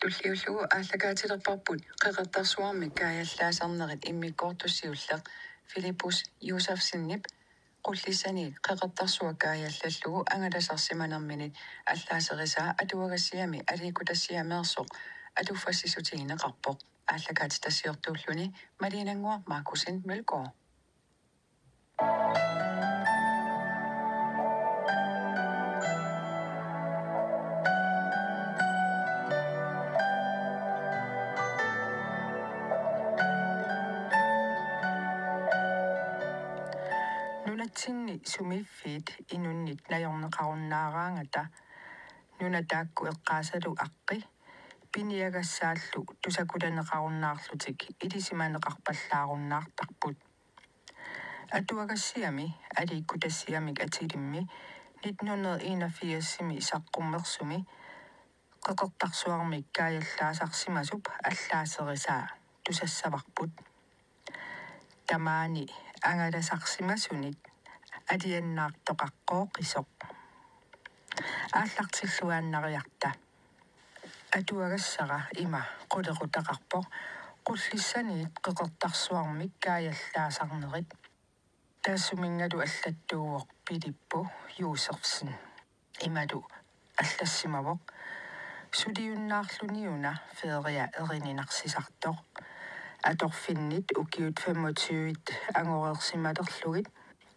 туллиуллугу ааллагаатилерпарпут қеқертарсуарми каяллаасарнерит иммиккоортуссиуллеқ филиппус юсафсиннип qullisani qeqertarsuа kaajallallugu angalasarsimanerminit аллаасерисаа атуагассиами алиикутассиамеерсоқ атуффассисутигинеқарпоқ ааллагаати тассиортууллуни малинангуа маркусин мелкоо нунатсинни сумиффиит инуннит наёрнеқаруннаараангата нуна таакку эққаасалу аққи пиниагассааллу тусакуланеқаруннаарлутик илисиманеқарпаллааруннаартарпут атуагассиами алииккутассиамик атилимми 1981-сими саққуммерсуми қеқертарсуармик каяллаасарсимасуп аллаасерисаа тусассаварпут тамаани ангаласарсимасунит алианнаартоқаққоо қисоқ ааллартиллуааннариарта атуагассара има қулеқутақарпоқ qullisaniit qeqertarsuarmik kaajallaasarnerit таассумингалу аллаттууоқ пилиппу юусерфсин ималу аллассимавоқ сулиуннаарлуниуна феерия эрининарсисартоқ аторфиннит укиут 25-ит ангорерсималерлугит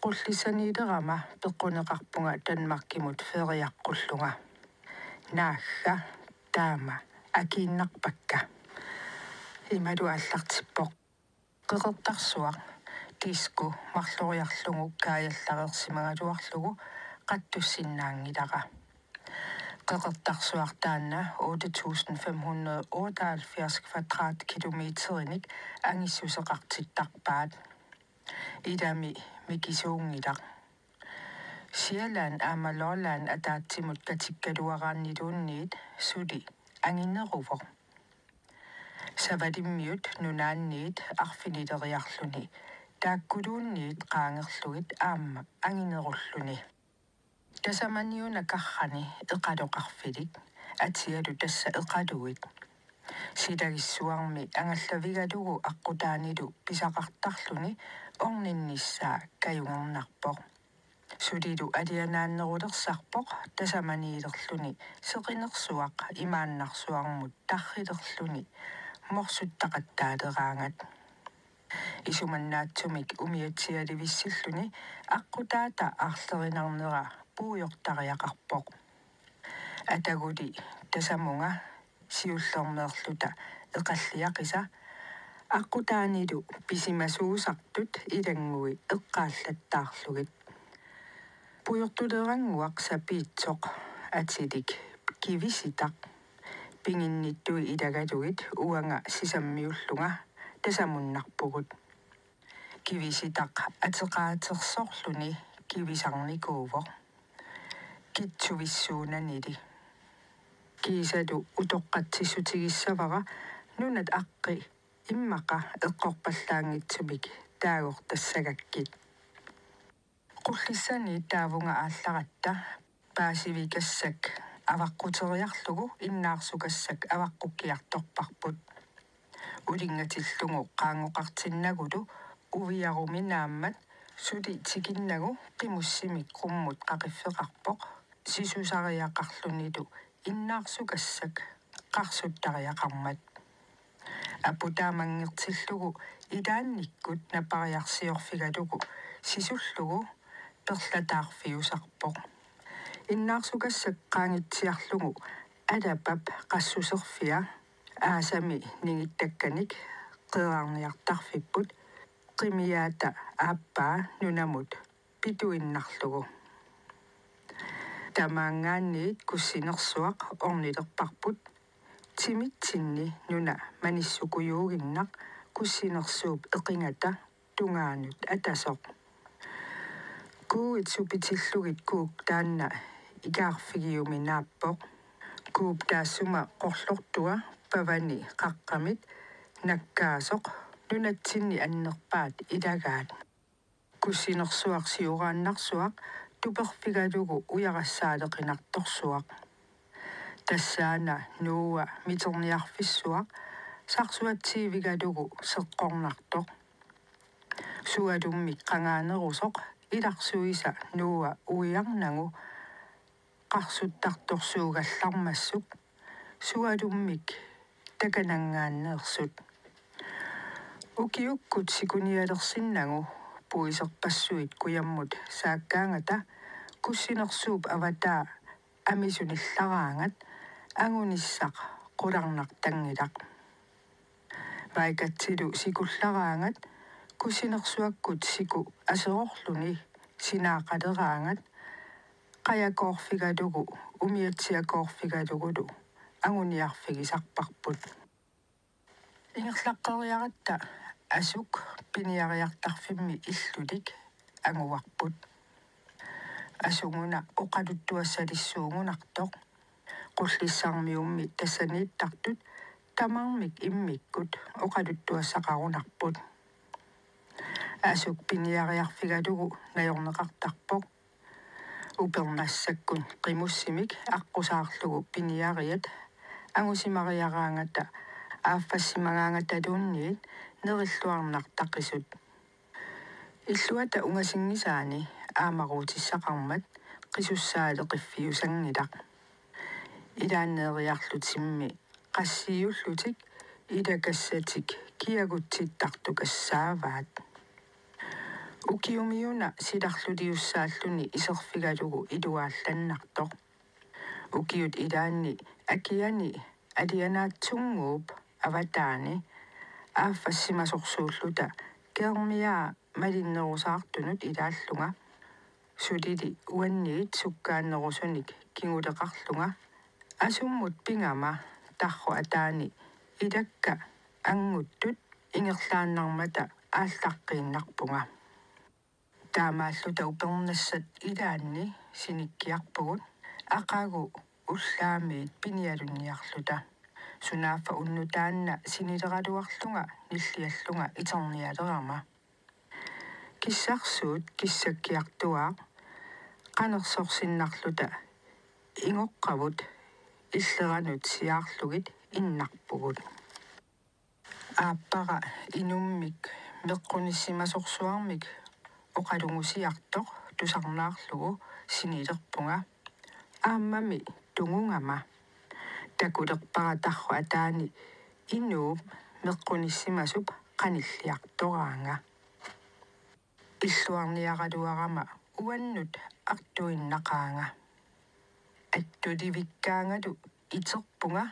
qullisaniilerama peqquneqarpunga Danmarkimut feriaqqulluga naagga taama akiinnarpakka imalu аллартиппоq qeqertarsuaq тиску марлориарлугу кааялларерсимагалуарлугу qattussinnaangilара qeqertarsuartaanna 8578 kvadratkilometerenik angissусеқартиттарпаат идами микисуунгилақ Sjælland ama Lolland ataatsimut katikkaluaraannilуунниит сули ангиннерувоқ савадиммиут нунаанниит арфинилериарлуни тааккулуунниит qaangerlugit аама ангинеруллуни тасаманиуна каррани эқалоқарфилик атиалу тасса эқалуит силагиссуарми ангаллавигалугу аққутаанилу писақартарлуни орнинниссаа каюнгернарпоқ сулилу алианааннерулерсарпоқ тасаманиилерлуни сеқинерсуақ имааннарсуармут таррилерлуни морсуттақаттаалераангат. Исуманнаатсумик умиатсиаливиссиллуни аққутаата аарлеринарнера пууйортариақарпоқ атагули тасамунга сиуллермеерлута эқаллиақиса аққутаанилу писимасуусартут илангуи эққааллаттаарлугит пуйортулерангуақ сапиитсоқ атилик кивиситақ пингинниттуи илагалугит уанга сисаммиуллунга тасамуннарпугут. Кивиситақ атеқаатерсорлуни кивисарникуувоқ китсувиссуунанили кисалу утоққатсисутигиссавара нунат аққи иммақа эққорпаллаангитсумик таагор тассагаккит. Qulлissani taavunga aallarata paasivikassak аваққутериарлугу иннаарсукассак аваққуккиарторпарпут улингаtilluгу qaangoqartinnagulu uviarumi naammat suli tikиннагу qimуссимик qumмут qaqиффеқарпоқ сисусариақарлунилу иннаарсукассак қарсуттариақармат апутаамангертиллугу илаанниккут напариарсиорфигалугу сисуллугу перлатаарфиусарпоқ иннаарсукассак qaangitсиарлугу алапап qassусерфиа аасами нигиттакканик qeerarniartarfipпут qimiaata ааппаа нунамут питуиннарлугу тамаангаанниит куссинерсуақ орнилерпарпут тимитсинни нуна маниссукуюугиннақ куссинерсууп эқингата тунгаанут атасоқ кууит супитиллугит куук таанна икаарфигиуми нааппоқ кууп таассума qoрлортуа павани қаққамит наккаасоқ нунатсинни аннерпаат илагаат куссинерсуарсиурааннарсуақ туперфигалугу уярассаалеқинарторсуақ тассаана нууа митерниарфиссуа сарсуатсиивигалугу сеққорнарто суалуммик қангаанерусоқ иларсуиса нууа уиарнагу қарсуттарторсуугаллармассук суалуммик таканангааннеерсут укиуккут сикуниалерсиннагу пуисерпассуит куяммут сааккаангата куссинерсууп аватаа амисуниллараангат агуниссақ qulарнар тангилақ вайкатсилу сикуллараангат кусинерсуаккут сику асеорлуни синаақалераангат qayakoorfigalugu umiatsiakoorfigalugulu агуниарфигисарпарпут ингерлаққериаратта асук пиниариартарфимми иллулик агуарпут асугуна оқалуттуассалиссуугунартоқ qulлиссаармиумми тассанииттартут тамармик иммиккут оқалуттуассақарунарпут асук пиниариарфигалугу наёрнеқартарпоқ упернассаккун қимуссимик аққусаарлугу пиниариат. Агусимариараангата ааффассимагаангаталуунниит нериллуарнартаққисут иллуата унгасингисаани аамаруутиссақармат qisussaalle qiffiusangilaq илааннериарлутимми qassiullutik ilakassatik kiagutsittарту кассааваат укиумиуна силарлулиуссааллуни исерфигалугу илуаалланнартоқ укиут илаанни акиани алианаатсунгууп аватаани ааффассимасорсууллута кермиаа малиннерусаартунут илааллунга сулили уанниит суккааннерусуник кингулеқарлунга асуммут пингама тарру атаани илакка ангуттут ингерлааннармата ааллаққииннарпунга таамааллута упернассат илаанни синиккиарпугут ақагу уллаамиит пиниалунниарлута сунааффа уннутаанна синилералуарлунга ниллиаллунга итерниалерама киссарсуут киссаккиартуаа qanерсорсиннарлута ингоққавут иллеранут сиаарлугит иннарпугут. Ааппара инуммик меққуниссимасорсуармик оқалунгусиартоқ тусарнаарлугу синилерпунга. Ааммами тунгунгама. Такулерпаратарру атаани инууп меққуниссимасуп qanilliartoraanga иллуарниаралуарама уаннут артуиннақаanga аттуливиккаангалу итерпунга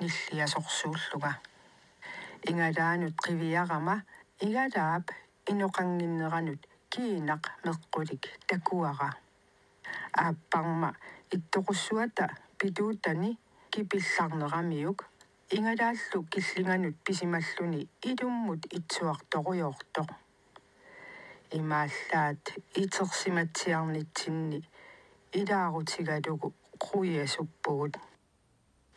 ниллиасорсууллуга ингалаанут қивиарама игалаап иноқангиннеранут киинақ меққулик такуара ааппарма иттоқуссуата питуутани кипилларнерамиук ингалааллу киллинганут писималлуни илуммут итсуарторуйоорто имааллаат итерсиматсиарнитсинни илаарутигалугу круиасуппугут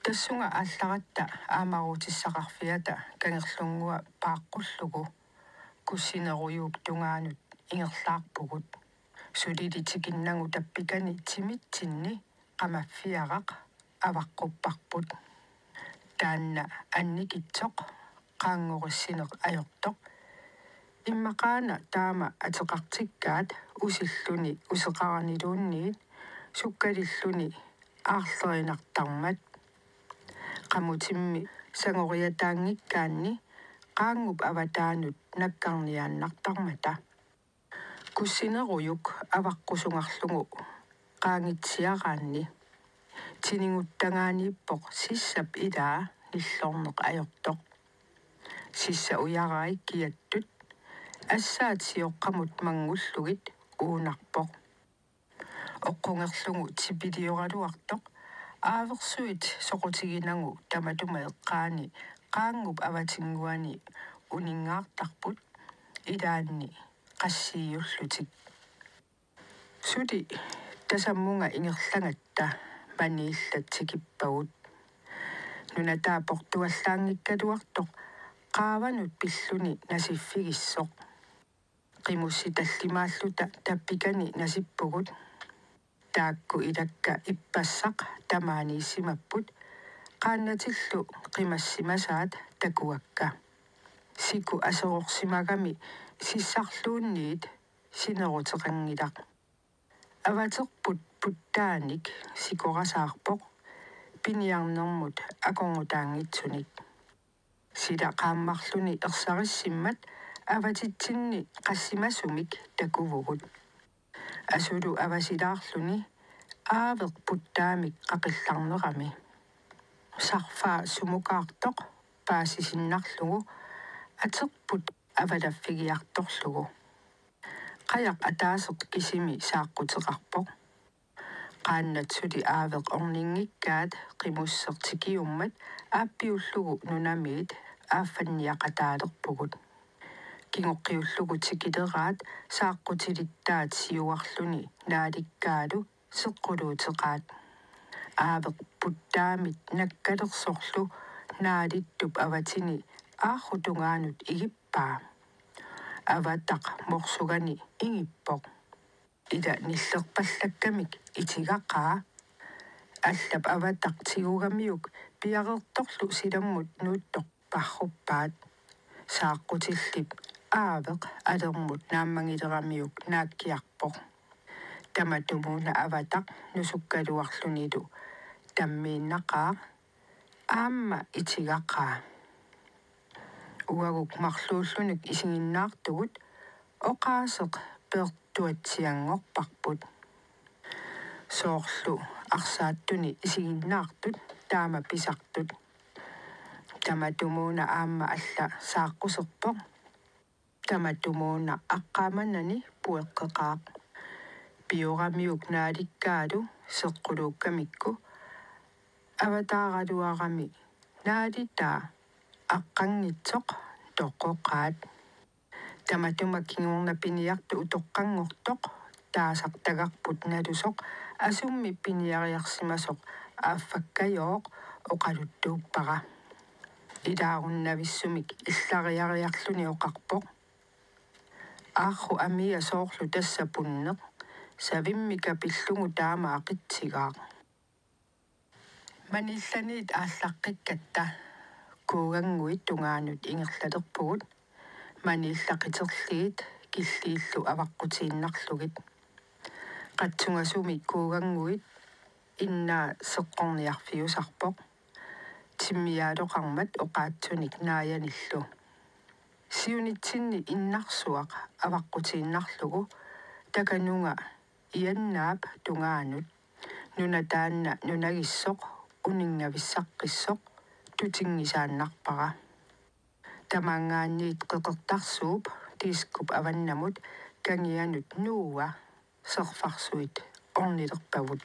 тассунга аалларатта аамарутиссақарфиата кангерлунгуа пааққуллугу куссинеруйууп тунгаанут ингерлаарпугут сулилитикиннагу таппикани тимитсинни qamaffiaraq avaqquppарпут таанна анникитсоқ qaanngorissineq ajortoq иммақаана таама атеқартиккаат усиллуни усеқаранилуунниит суккалиллуни аарлеринартармат qamutимми сангориатаангиккаанни qaangup аватаанут наккарниааннартармата куссинеруйук аваққусунгарлугу qaangitsиараанни тинингуттагаанииппоқ сиссап илаа ниллорнеқ ajortoq сисса уяраик киаттут ассаатиоққамут мангуллугит уунарпоқ оққунгерлугу типилиоралуартоқ ааверсуит соқутигинангу таматума эққаани qaangup аватингуани унингаартарпут илаанни qassiiullutik сули тасаммунга ингерлангатта манииллатсикиппагут нунатаа португаллаангиккалуартоқ qaаванут пиллуни насиффигиссоқ. Qimусси таллимааллута таппикани насиппугут таакку илакка иппассақ тамаанииссимаппут qaannatилlu qimassimasaat takuakka siku aserorsimagami sissarluunniit sineruteqangilaq avaterput puttaanik sikorasaarpoq piniarnermut akongutaangitsunik sida qaammarluni ersarissimmat avatitsinni qassimasumik takuvugut asulu avasilaarluni aaveq puttaamik qaqillarnerami sarfaa sumukaartoq paasisinnarlugu aterput avalaффигиарторлугу qajaq ataaseq kisimi saaqqutеқарpoq qaannatsuti aaveq orninngikkaat qimussertikiummat aappiullugu nunamiit ааффанниақатаалерпугут кингоққиуллугу тикилераат сааққутилиттаат сиуарлуни нааликкаалу сеққулуутеқаат аавеқ путтаамит наккалерсорлу наалиттуп аватини аахутунгаанут игиппаа. Аватақ морсугани ингиппоқ. Ида ниллерпаллаккамик итигақаа аллап аватақ тигугамиук пиарерторлу силаммут нууттоқ парруппаат сааққутиллип аавеқ алермут нааммангилерамиук нааккиарпоқ таматумуна аватақ нусуккалуарлунилу таммииннақаа аама итигақаа уагук марлууллуник исигиннаартугут оқаасеқ пертуатсиангорпарпут соорлу арсааттуни исигиннаартут таама писартут. Таматумууна аама алла сааққусерпоқ таматумууна аққааманнани пуэққеқаақ биорамиук нааликкаалу сеққулууккамикку аватааралуарами наалитаа аққангитсоқ тоққоқаат таматума кингуурна пиниарту утоққангортоқ таасартагарпут налусоқ асумми пиниариарсимасоқ ааффаккайооқ оқалуттууппара илааруннависсумик иллариариарлуни оқарпоқ ааху амия соорлу тассапуннеқ савиммика пиллугу таама ақитсигаа манилланиит ааллаққиккатта куугангуит тунгаанут ингерлалерпугут маниллақитерлигит киллииллу аваққутииннарлугит қатсунгасуми куугангуит иннаа сеққорниарфиусарпоқ тиммиаалоқармат оқаатсуник нааяниллу сиунитсинни иннарсуақ аваққутииннарлугу таканунга ианнаап тунгаанут нуна таанна нунагиссоқ унингависсаққиссоқ тутингисааннарпара. Тамаангаанниит қеқертарсууп тискуп аваннамут кангианут нууа серфарсуит орнилерпавут.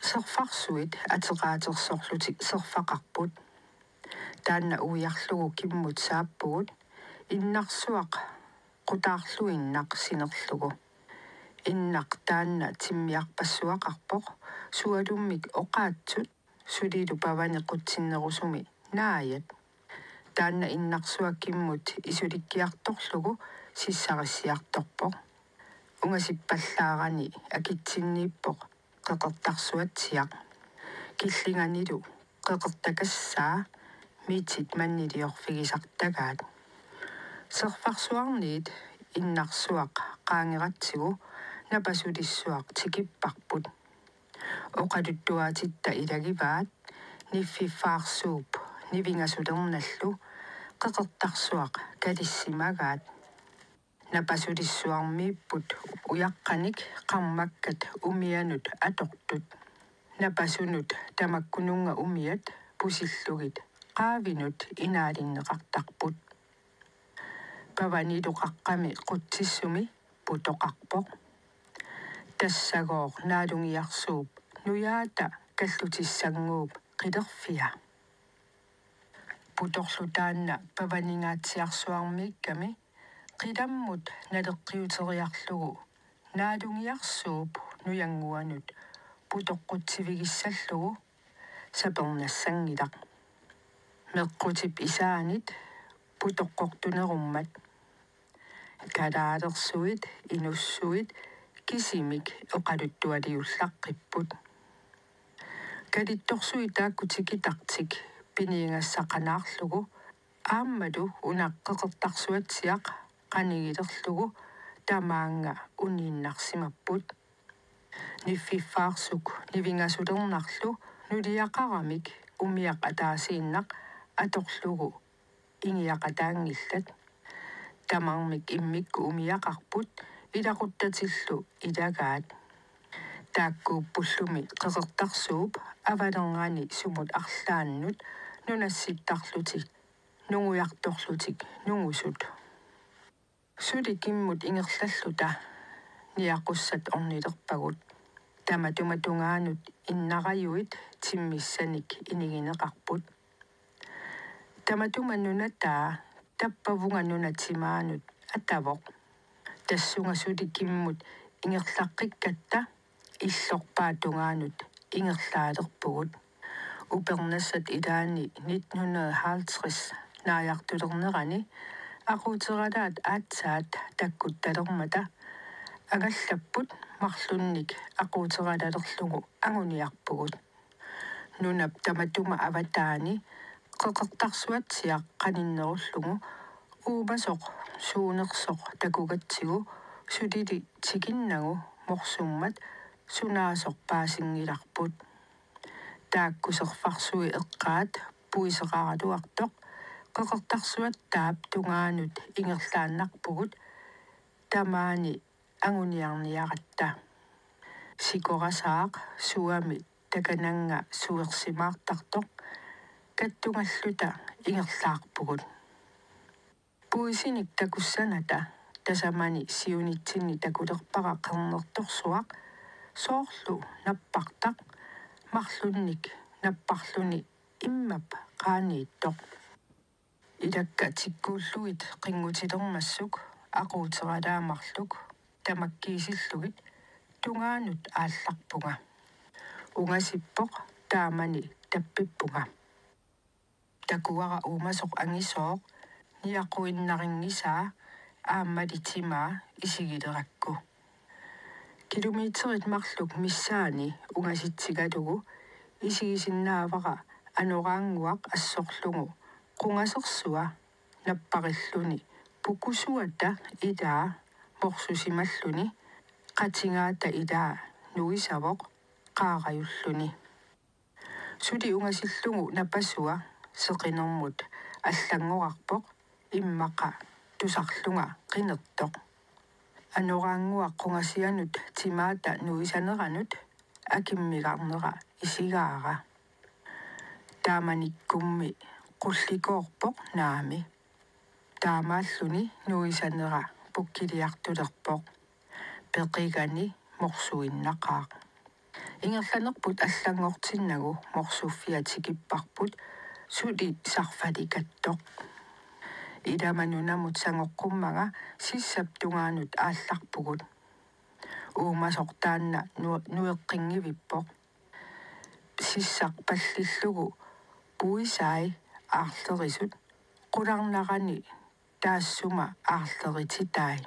Серфарсуит атеқаатерсорлутик серфақарпут таанна уиарлугу киммут сааппугут иннарсуақ qutaarluinнaq sinerlugu иннақ таанна тиммиарпассуақарпоқ суалуммик оқаатсут сулилу павани қутсиннерусуми нааят таанна иннарсуак киммут исуликкиарторлугу сиссариссиарторпоқ унгасиппаллаарани акитсиннииппоқ. Қеқертарсуатсиақ киллинганилу қеқертакассаа митит маннилиорфигисартагаат серфарсуарниит иннарсуақ qaangeratsigu напасулиссуақ тикиппарпут оқалуттуаатитта илагиваат ниффиффаарсууп нивингасулерналлу қеқертарсуақ калиссимагаат напасулиссуармииппут уяққаник қармаккат умианут атортут напасунут тамаккунунга умиат пусиллугит qaавинут инаалиннеқартарпут паванилуқаққами қутсиссуми путоқарпоқ тассагоор наалунгиарсууп нуяата каллутиссангууп қилерфиа путорлутаанна паванингаатсиарсуармиикками қиламмут налеққиутериарлугу наалунгиарсууп нуянгуанут путоққутсивигиссаллугу сапернассангилақ меққутип исаанит путоққортунеруммат калаалерсуит инуссуит кисимик эқалуттуалиуллаққиппут калитторсуи тааккутикитартик пиниингассақанаарлугу ааммалу унаққеқертарсуатсиақ qanigilерlugu тамаанга унииннарсимаппут. Ниффиффаарсук нивингасулернарлу нулиақарамик умиақ атаасииннақ аторлугу ингиақатаангиллат тамармик иммикку умиақарпут. Илақуттатиллу илагаат. Тааккууппуллуми қеқертарсууп авалергаани сумут арлааннут. Нунасситтарлутик нугуярторлутик нугусут сули киммут ингерллаллута ниақуссат орнилерпагут таматуматунгаанут иннараюит. Тиммиссаник инигинеқарпут таматуманнунатаа таппавунганнуна тимаанут атавоқ тассунга сули киммут ингерлаққиккатта иллорпаатунгаанут ингерлаалерпугут упернассат илаани 1950 нааяартулернерани aquuteralaat aatsaat takkuttalermata агаллаппут марлунник aquuteralalerlugu агуниарпугут нунап таматума аватаани qeqertarsuatsiaq qaninnerullугу уумасоқ суунерсоқ такугатсигу сулили тикиннагу морсуммат сунаасоқ паасингиларпут. Тааккусерфарсуи эққаат пуисеқаралуартоқ qeqertarsuattaap tungaanut ingerlaannarpugut tamaani anguniarniaratta сикорасаақ суами такананга суерсимаартартоқ каттунгаллута ингерлаарпугут пуисиник такуссаната тасамани сиунитсинни такулерпара қернерторсуақ соорлу наппартақ марлунник наппарлуни иммап qaaнииттоқ илакка тиккууллугит қингутилермассук aquuteralaamарлук тамаккиисиллугит. Тунгаанут аалларпунга унгасиппоқ таамани таппиппунга такуара уумасоқ ангисооқ ниақуиннарингисаа ааммалитимаа исигилеракку километрит марлук миссаани унгаситсигалугу исигисиннаавара анораангуақ ассорлугу qungasersuа наппариллуни пукусуата илаа морсусималлуни qatigaata ilaa nuisavoq qaarajulлуни сули унгасиллугу напассуа seqinermut аллангорарпоq иммаqa тусарлунга qinерtoq анораангуа qungasианут тимаата нуисанеранут акиммигарнера исигаара. Тааманиккумми qullikoorpoq naami таамааллуни нуисанера пуккилиартулерпоq пеқигани морсуиннақаақ ингерланерпут аллангортиннагу морсуффиатикиппарпут сули сарфаликаттоқ иламанунамут сангоққуммага сиссаптунгаанут аалларпугут уумасортаанна нуэққингивиппоқ. Сиссақ паллиллугу пуисай аарлерисут. Qulарнарани таассума аарлерититай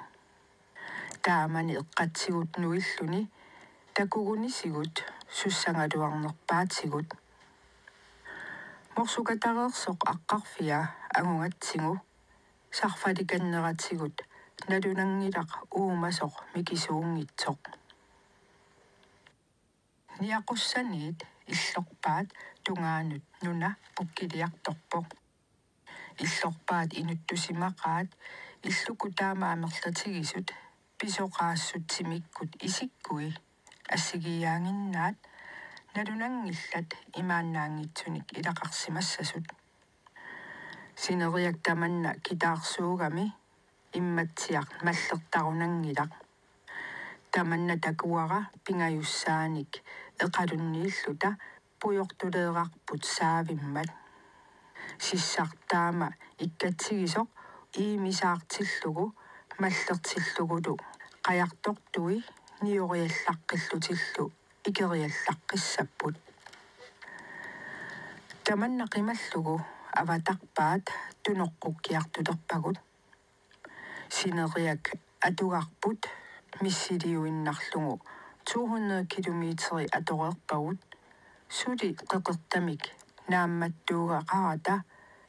таамани эққатсигут нуиллуни такугунисигут суссангалуарнерпаатигут морсукатареерсоқ аққарфиа агунгатсигу сарфаликаннератигут налунангилақ уумасоқ микисуунгитсоқ ниақуссаниит иллорпаат тунгаанут. Нуна пуккилиарторпоқ иллорпаат инуттусимақаат иллуку таамаамерлатигисут писоқаассутсимиккут исиккуи. Ассигиаангиннаат налунангиллат имааннаангитсуник илақарсимассасут. Синериак таманна китаарсуугами имматсиақ маллертарунангилақ таманна такуара пингаюссааник эқалуннииллута пуйортулеэрарпут саавиммат сиссартаама иккатсигисоқ иимисаартиллугу маллертиллугулу қаяртортуи ниориаллаққиллутиллу икериаллаққиссаппут таманна қималлугу аватарпаат туноққуккиартулерпагут синериак атугарпут миссилиуиннарлугу 200 километри аторерпагут сули қеқертамик наамматтууга қарата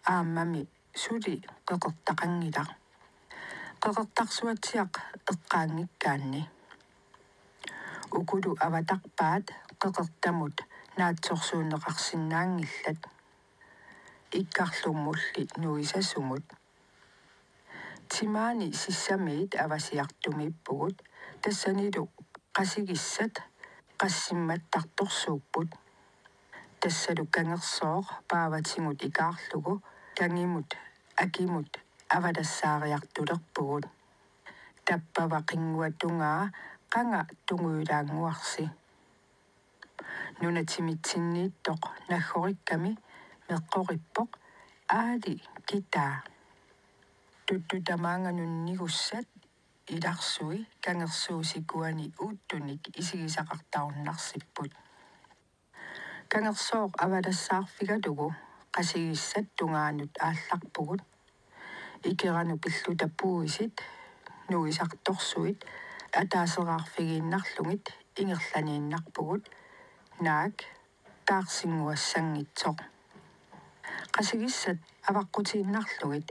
ааммами сули қеқертақангила қеқертарсуатсиақ эққаангиккаанни укулу аватарпаат қеқертамут наатсорсуунеқарсинаангиллат иккарлуммулли нуисасумут. Тимаани сиссамиит авасиартумиппугут. Тассанилу qasigisat qassimattartorsuupпут тассалу кангерсоо пааватингут икаарлугу тангимут акимут авалассаариартулерпугут таппава қингуатунгаа qanga tunguulaanguarsi нунатимитсиннииттоқ наггорикками меққориппоқ аали китаа туттутамаангануннигуссат иларсуи кангерсуусиккуани uuттуник исигисақартаруннарсиппут кангерсооқ авалассаарфигалугу qasigiссат тунгаанут аалларпугут икерану пиллута пуисит нуисарторсуит атаасераарфигииннарлугит ингерланииннарпугут наак таарсингуассангитсоқ qasigiссat аваққутииннарлугит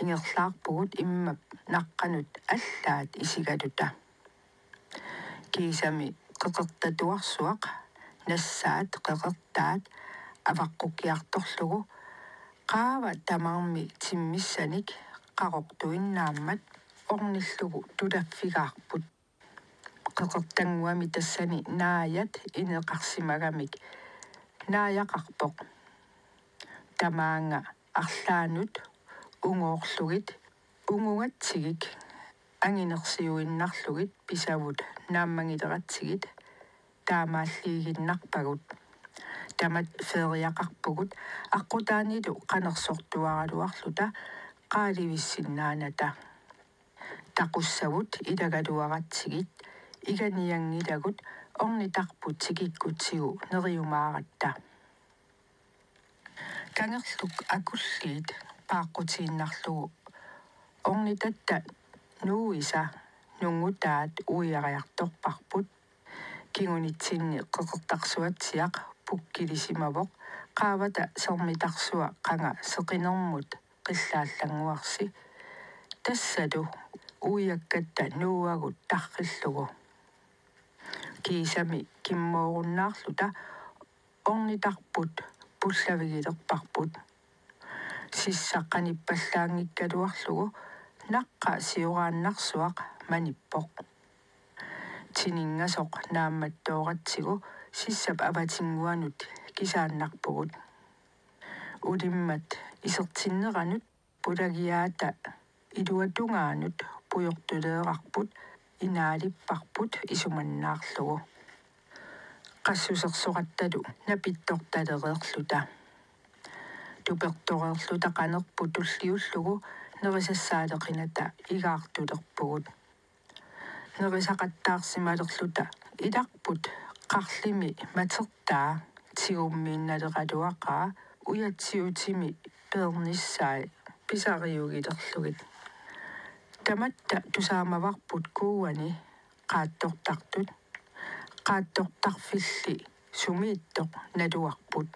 ингерлаарпугут иммап наққанут аллаат исигалута кисами қеқертатуарсуақ нассаат қеқертаат аваққукиарторлугу qaava tamarmi timmissanik qaroqtuinnaammat ornillugu tulaffigaarput qeqertanguami tassani naayat ineqarsimagamik naayaqarpoq tamaanga арлаанут унгоорлугит унгугатсигик ангинерсиуиннарлугит писавут. Нааммангилератсигит таамааллиигиннарпагут. Тамат фериақарпугут аққутаанилу қанерсортуаралуарлута қааливиссиннааната тақуссавут илагалуаратсигит иганиангилагут орнитарпут сигиккутсигу нериумааратта кангерлук акуллиит пааққутииннарлугу орнитатта нууиса нунгутаат уиариарторпарпут кигунитсинни қеқертарсуатсиақ пуккилисимавоқ qaavata sermitarsuа qanga seqinermut qillaallanguarsi tassalu uiakkatta nuuagut tarrillugu kiisami kimmoorunnаарluta ornitarput пуллавигилерпарпут сиссаққаниппаллаангиккалуарлугу наққа сиорааннарсуақ маниппоқ тинингасоқ наамматтооратсигу сиссап аватингуанут кисааннарпугут улиммат исертиннеранут пулагиаата илуатунгаанут пуйортулеэрарпут инаалиппарпут исуманнаарлугу qassусерсоқатталу напитторталереерлута туперторерлута qanерпу туллиуллугу нерисассаалеқината игаартулерпугут. Нерисақаттаарсималерлута иларпут qарлими матертаа тигуммиинналеқалуақаа уятсиутими перниссаи писариугилерлугит таматта тусаамаварпут кууани qaаттортартут qaattortarfilli sumiittoq naluarput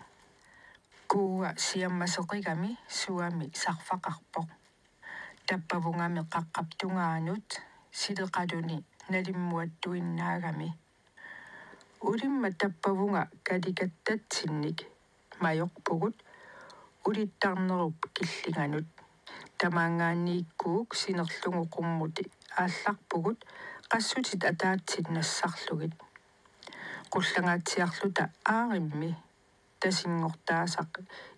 kuuga siammasеqigami suami sarfaqarpoq tappavungami qaqqaptungaanut sileqaluni nalimmuattuinnaagami ulimma tappavunga kalikattatsinnik majorpugut ulittarnerup killinganut Sinerlungu qummuti аалларпугут qassуtit атаатсит нассарлугит qullangaatiarluta aarimmi. Тасингортаасақ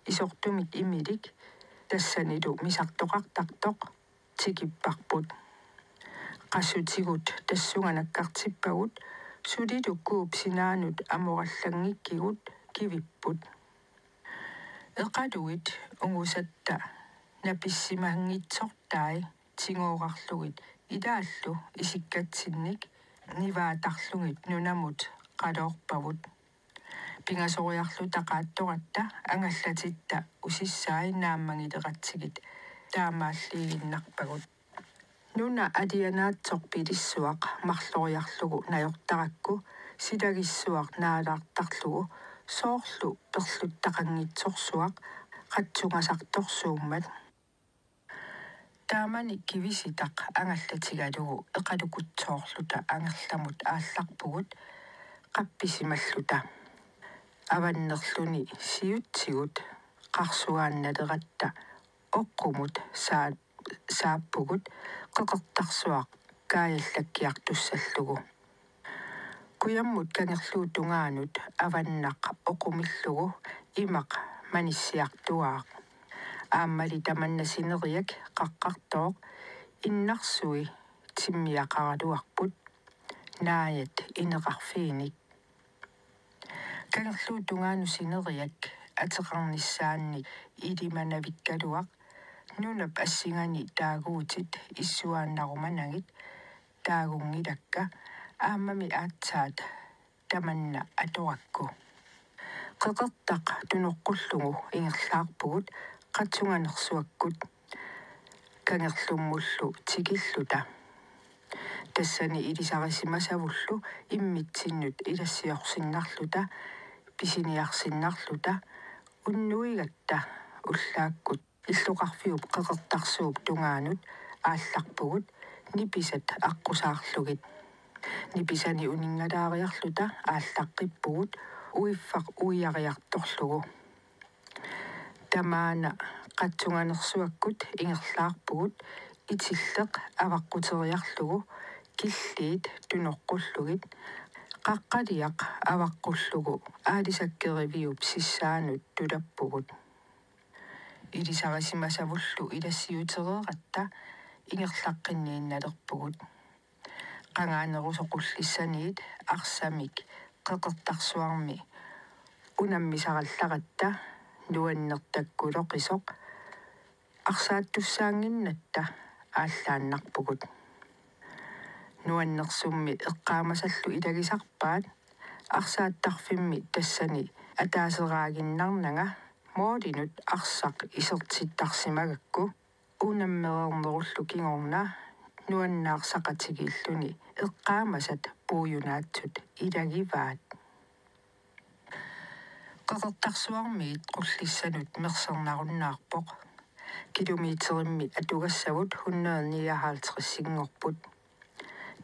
исортумик имилик тассанилу мисартоқартартоқ тикиппарпут qassutигут тассунганаккартиппагут сулилу кууп синаанут амораллангиккигут кивиппут эқалуит унгусатта написсимаангитсортаи тигоорарлугит илааллу исиккатсинник ниваатарлугит нунамут qalorpavut taqaattoratta angallatitta usissaai naammangileratsigit taamaalliiginnarpagut нуна адианаатсоқ пилиссуақ марлориарлугу наёртаракку силагиссуақ наалаартарлугу соорлу перлуттақангитсорсуақ қатсугасарторсууммат таамани кивиситақ ангаллатигалугу эқалукутсоорлута ангерламут аалларпугут қапписималлута. Аваннерлуни сиутсигут қарсуаанналератта оққумут саа сааппугут қеқертарсуақ кааллаккиартуссаллугу куяммут кангерлуу тунгаанут аваннақ оқумиллугу имақ маниссиартуаақ ааммали таманнасинериак қаққартоо иннарсуи тиммиақаралуарпут нааят инеқарфииник кангерлуу тунгаanu синериак атеқарниссаанник илиманавиккалуақ нунап ассигани таагуутит иссуааннаруманагит таагунгилакка аамами аатсаат таманна аторакку qeqertaq tunoqqullugu ingерлаарpugут qatsunganersuakkut kangerlummullu tikilluta тассани илисарисимасавуллу иммитсиннут илассиорсиннарлута писиниарсиннарлута уннуигатта уллааккут. Иллуқарфиуп қеқертарсууп тунгаанут аалларпугут ниписат аққусаарлугит. Ниписани унингалаариарлута ааллаққиппугут уиффақ уиариарторлугу тамаана қатсунганерсуаккут ингерлаарпугут итиллеқ аваққутериарлугу киллиит туноққуллугит қаққалиақ аваққуллугу аалисаккеривиуп сиссаанут тулаппугут илисарисимасавуллу илассиутереэратта ингерлаққинниинналерпугут qangaanерусоқуллиссаниит арсамик qeqertarsuarmi унаммисаралларатта нуаннертаккулоқисоқ арсааттуссаангиннатта ааллааннарпугут нуаннерсумми эққаамасаллу илагисарпаат арсааттарфимми тассани атаасераагиннарнага моолинут арсақ исертиттарсимагакку унаммеернеруллу кингорна нуаннаарсақатигииллуни эққаамасат пууюнаатсут илагиваат qeqertarsuarmiit qullissанут мерсернаруннаарпоқ километеримми атугассавут 159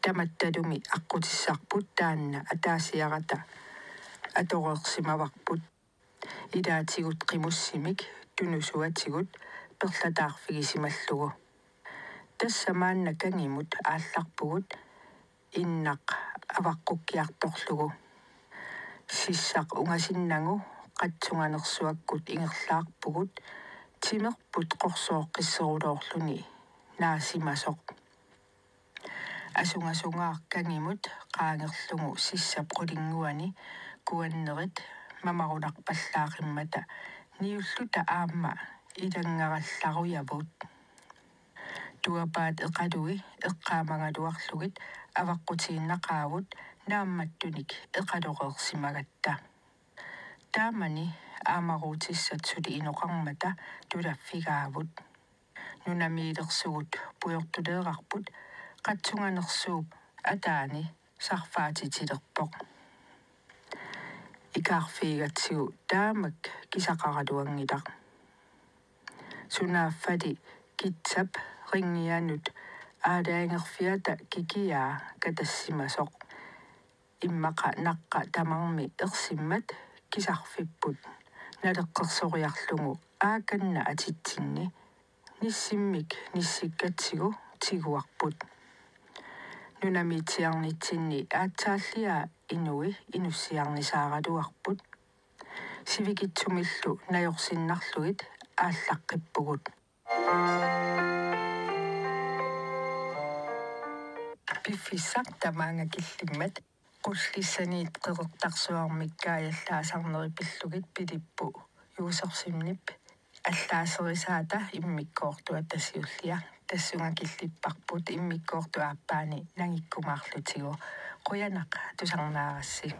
таматталуми аққутиссарпут таанна атаасиарата атореерсимаварпут илаатигут қимуссимик тунусуатигут перлатаарфигисималлугу. Тассамаанна кангимут аалларпугут иннақ аваққуккиарторлугу сиссақ унгасиннагу қатсунганерсуаккут ингерлаарпугут тимерпут қорсооққиссерулоорлуни наасимасоқ. Асунгасунгаар кангимут qaangerlugu sissap qulingguani kuannerit mamarunarpallaaqimmata niulluta aamma ilangarallaruyavut tuapaat eqalui eqqaamangaluarlugit avaqqutiinnaqaavut naammattunik eqaloqeersimagatta taamani aamaruutissat inoqarmata tulaffigaavut nunamiilersugut puyortuleerarput qatsunganersuup ataani sarfaatitilerpoq ikaarfiigatsigu taamak kisaqaraluangilaq sunaaffali kitsap ringianut аалаангерфиата кикиаа катассимасоқ. Иммақа наққа тамарми ерсиммат кисарфиппут налеққерсориарлугу ааканна атитсинни. Ниссиммик ниссиккатсигу тигуарпут. Нунамитсиарнитсинни. Аацааллиа инуи инуссиарнисааралуарпут сивикитсумиллу наёрсиннарлугит ааллаққиппугут. Пиффиссар тамаанга киллиммат qullisaniit qeqertarsuarmikkaayallaasaarneri pillugit pilippu юусерсимнип аллаасерисаата иммиккоортуа тассиуллиа тассунга киллиппарпут иммиккоорту ааппаани нагиккумаарлутигу қуянақ тусарнаарасси